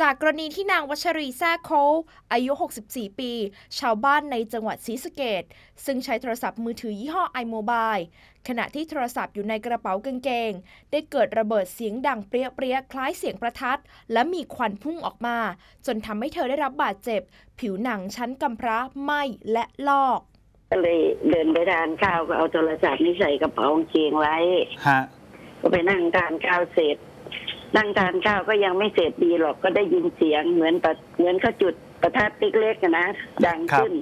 จากกรณีที่นางวัชรีแซ่โคาอายุ 64 ปี ชาวบ้านในจังหวัดศรีสะเกดซึ่งใช้โทรศัพท์มือถือยี่ห้อ iMobile ขณะที่โทรศัพท์อยู่ในกระเป๋ากางเกง ได้เกิดระเบิดเสียงดังเปรี้ยๆคล้ายเสียงประทัด และมีควันพุ่งออกมา จนทำให้เธอได้รับบาดเจ็บ ผิวหนังชั้นกำพร้าไหม้และลอกก็เลยเดินไปทานข้าวก็เอาโทรศัพท์นี่ใส่กระเป๋ากางเกงไว้ ฮะ ก็ไปนั่งทานข้าวเสร็จ นั่งทานข้าวก็ยังไม่เสร็จดีหรอกก็ได้ยินเสียงเหมือนประเหมือนเขาจุดประทัดเล็กๆอะนะดังขึ้น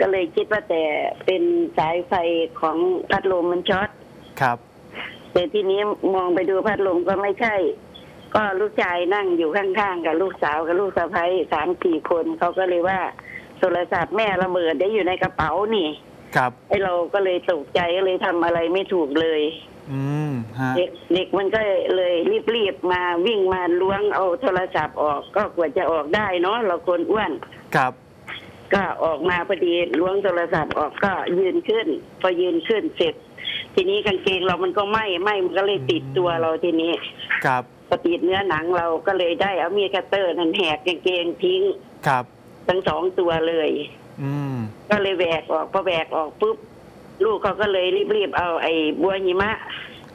ก็เลยคิดว่าแต่เป็นสายไฟของพัดลมมันช็อตครับ แต่ทีนี้มองไปดูพัดลมก็ไม่ใช่ ก็ลูกชายนั่งอยู่ข้างๆกับลูกสาวกับลูกสะใภ้สามสี่คนเขาก็เลยว่าโทรศัพท์แม่ระเบิดได้อยู่ในกระเป๋านี่ ครับ ไอเราก็เลยตกใจก็เลยทำอะไรไม่ถูกเลย อืมฮะ เด็กเด็กมันก็เลยรีบๆมาวิ่งมาล้วงเอาโทรศัพท์ออกก็กว่าจะออกได้เนาะเราคนอ้วน ครับ ก็ออกมาพอดีล้วงโทรศัพท์ออกก็ยืนขึ้น พอยืนขึ้นเสร็จ ทีนี้กางเกงเรามันก็ไหม้ไหม้มันก็เลยติดตัวเราทีนี้ครับ พอติดเนื้อหนังเราก็เลยได้เอามีดคัตเตอร์นั่นแหกกางเกงทิ้งครับ ทั้งสองตัวเลย อืม ก็เลยแหวกออกพอแหวกออกปุ๊บ ลูกเขาก็เลยรีบๆเอาไอ้บัวหิมะ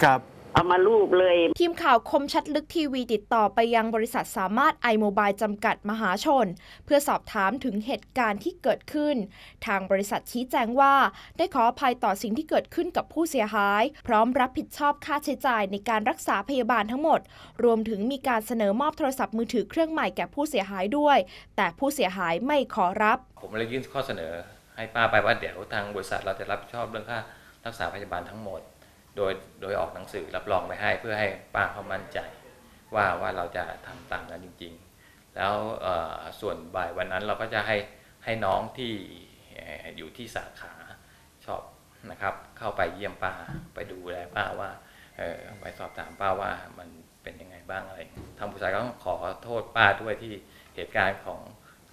ครับ เอามาลูบเลย ทีมข่าวคมชัดลึกทีวีติดต่อไปยังบริษัทสามารถ iMobile จำกัดมหาชน เพื่อสอบถามถึงเหตุการณ์ที่เกิดขึ้น ทางบริษัทชี้แจงว่า ได้ขออภัยต่อสิ่งที่เกิดขึ้นกับผู้เสียหาย พร้อมรับผิดชอบค่าใช้จ่ายในการรักษาพยาบาลทั้งหมด รวมถึงมีการเสนอมอบโทรศัพท์มือถือเครื่องใหม่แก่ผู้เสียหายด้วย แต่ผู้เสียหายไม่ขอรับ ผมเลยยื่นข้อเสนอให้ป้าไปว่าเดี๋ยวทางบริษัทเราจะรับผิดชอบเรื่องค่ารักษาพยาบาลทั้งหมด โดยโดยออกหนังสือรับรองไปให้เพื่อให้ป้าเขามั่นใจ ว่าว่าเราจะทำตามนั้นจริง ๆ แล้วส่วนบ่ายวันนั้นเราก็จะให้ให้น้องที่อยู่ที่สาขาชอบนะครับเข้าไปเยี่ยมป้าไปดูแลป้าว่าไปสอบถามป้าว่ามันเป็นยังไงบ้างอะไรทางบริษัทก็ต้องขอโทษป้าด้วยที่เหตุการณ์ของ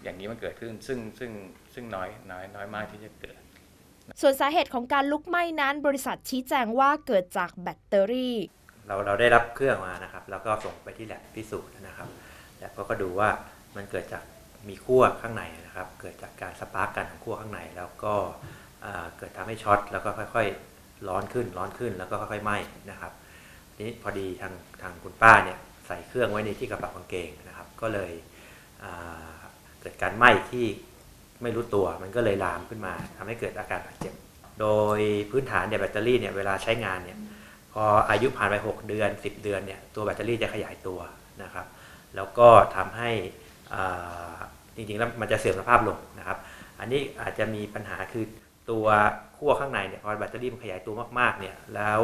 อย่างนี้มันเกิดขึ้น ซึ่งซึ่งซึ่งน้อยน้อยน้อยมากที่จะเกิด ส่วนสาเหตุของการลุกไหม้นั้น บริษัทชี้แจงว่าเกิดจากแบตเตอรี่ เราเราได้รับเครื่องมานะครับ แล้วก็ส่งไปที่แลบพิสูจน์นะครับแลบก็ดูว่ามันเกิดจากมีขั้วข้างในนะครับ เกิดจากการสปาร์กกันของขั้วข้างใน แล้วก็เกิดทำให้ช็อตแล้วก็ค่อยๆ ร้อนขึ้นร้อนขึ้นแล้วก็ค่อยๆไหม้นะครับนี้พอดีทางทางคุณป้าเนี่ยใส่เครื่องไว้ในที่กระเป๋ากางเกงนะครับ ก็เลยเกิดการไหม้ที่ ไม่รู้ตัวมันก็เลยลามขึ้นมาทำให้เกิดอาการบาดเจ็บ โดยพื้นฐานเนี่ยแบตเตอรี่เนี่ยเวลาใช้งานเนี่ยพออายุผ่านไป 6 เดือน 10 เดือนเนี่ยตัวแบตเตอรี่จะขยายตัวนะครับ แล้วก็ทำให้อ่าจริงๆแล้วมันจะเสื่อมสภาพลงนะครับ อันนี้อาจจะมีปัญหาคือตัวขั้วข้างในเนี่ยพอแบตเตอรี่มันขยายตัวมากๆเนี่ยแล้ว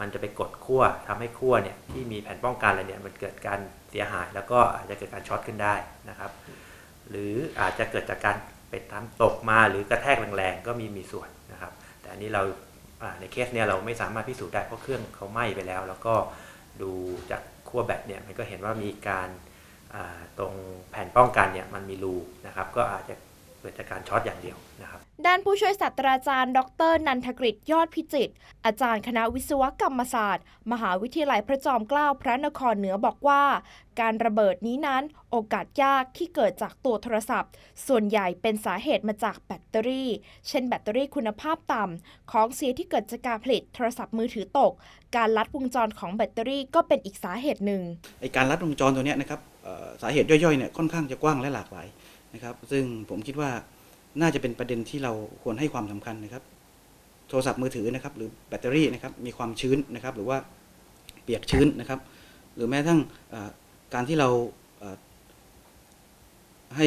มันจะไปกดขั้วทำให้ขั้วเนี่ยที่มีแผ่นป้องกันอะไรเนี่ยมันเกิดการเสียหาย แล้วก็อาจจะเกิดการช็อตขึ้นได้นะครับ หรืออาจจะเกิดจากการ ไปทำตกมาหรือกระแทกแรงๆก็มีมีส่วนนะครับ แต่อันนี้เราในเคสเนี่ยเราไม่สามารถพิสูจน์ได้เพราะเครื่องเขาไหม้ไปแล้ว แล้วก็ดูจากขั้วแบตเนี่ยมันก็เห็นว่ามีการตรงแผ่นป้องกันเนี่ยมันมีรูนะครับ ก็อาจจะ กิดจากการช็อตอย่างเดียวนะครับด้านผู้ช่วยศาสตราจารย์ ดร นันทกฤษยอดพิจิตรอาจารย์คณะวิศวกรรมศาสตร์ มหาวิทยาลัยพระจอมเกล้าพระนครเหนือบอกว่า การระเบิดนี้นั้นโอกาสยากที่เกิดจากตัวโทรศัพท์ ส่วนใหญ่เป็นสาเหตุมาจากแบตเตอรี่ เช่นแบตเตอรี่คุณภาพต่ำ ของเสียที่เกิดจากการผลิตโทรศัพท์มือถือตก การลัดวงจรของแบตเตอรี่ก็เป็นอีกสาเหตุหนึ่งไอการลัดวงจรตัวเนี้ยนะครับเอ่อสาเหตุย่อยๆเนี่ยค่อนข้างจะกว้างและหลากหลาย นะครับ ซึ่งผมคิดว่าน่าจะเป็นประเด็นที่เราควรให้ความสำคัญนะครับ โทรศัพท์มือถือนะครับ หรือแบตเตอรี่นะครับมีความชื้นนะครับ หรือว่าเปียกชื้นนะครับ หรือแม้ทั่งการที่เราให้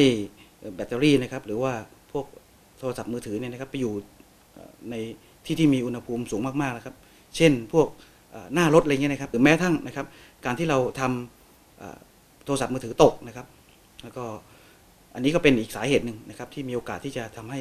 แบตเตอรี่นะครับ หรือว่าพวกโทรศัพท์มือถือเนี่ยนะครับไปอยู่ในที่ที่มีอุณหภูมิสูงมากๆนะครับ เช่นพวกหน้ารถอะไรเงี้ยนะครับ หรือแม้ทั่งนะครับ การที่เราทำเอ่อโทรศัพท์มือถือตกนะครับ แล้วก็ อันนี้ก็เป็นอีกสาเหตุหนึ่งนะครับที่มีโอกาสที่จะทำให้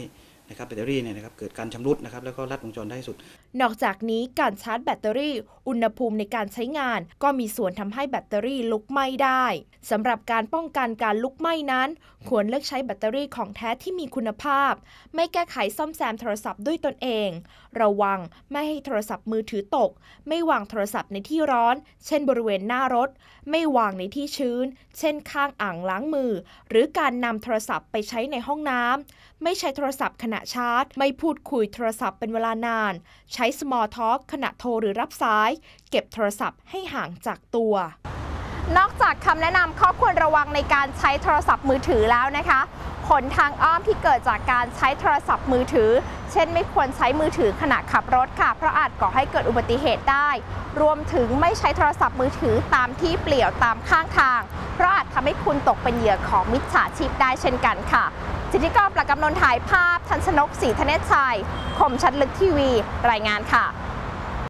นะครับแบตเตอรี่เนี่ยนะครับเกิดการชำรุดนะครับแล้วก็ลัดวงจรได้สุด นอกจากนี้การชาร์จแบตเตอรี่ อุณหภูมิในการใช้งาน ก็มีส่วนทำให้แบตเตอรี่ลุกไหม้ได้สำหรับการป้องกันการลุกไหม้นั้น ควรเลือกใช้แบตเตอรี่ของแท้ที่มีคุณภาพ ไม่แก้ไขซ่อมแซมโทรศัพท์ด้วยตนเอง ระวังไม่ให้โทรศัพท์มือถือตก ไม่วางโทรศัพท์ในที่ร้อน เช่น บริเวณหน้ารถ ไม่วางในที่ชื้น เช่น ข้างอ่างล้างมือ หรือการนำโทรศัพท์ไปใช้ในห้องน้ำไม่ใช้โทรศัพท์ขณะชาร์จ ไม่พูดคุยโทรศัพท์เป็นเวลานาน ใช้ small talk ขณะโทรหรือรับสาย เก็บโทรศัพท์ให้ห่างจากตัวนอกจากคำแนะนำข้อควรระวังในการใช้โทรศัพท์มือถือแล้วนะคะ ผลทางอ้อมที่เกิดจากการใช้โทรศัพท์มือถือ เช่นไม่ควรใช้มือถือขณะขับรถค่ะ เพราะอาจก่อให้เกิดอุบัติเหตุได้ รวมถึงไม่ใช้โทรศัพท์มือถือตามที่เปลี่ยวตามข้างทาง เพราะอาจทำให้คุณตกเป็นเหยื่อของมิจฉาชีพได้เช่นกันค่ะ สิทธิกรประกำนนถ่ายภาพทันชนกศรีธเนศชัยคมชัดลึกทีวี รายงานค่ะ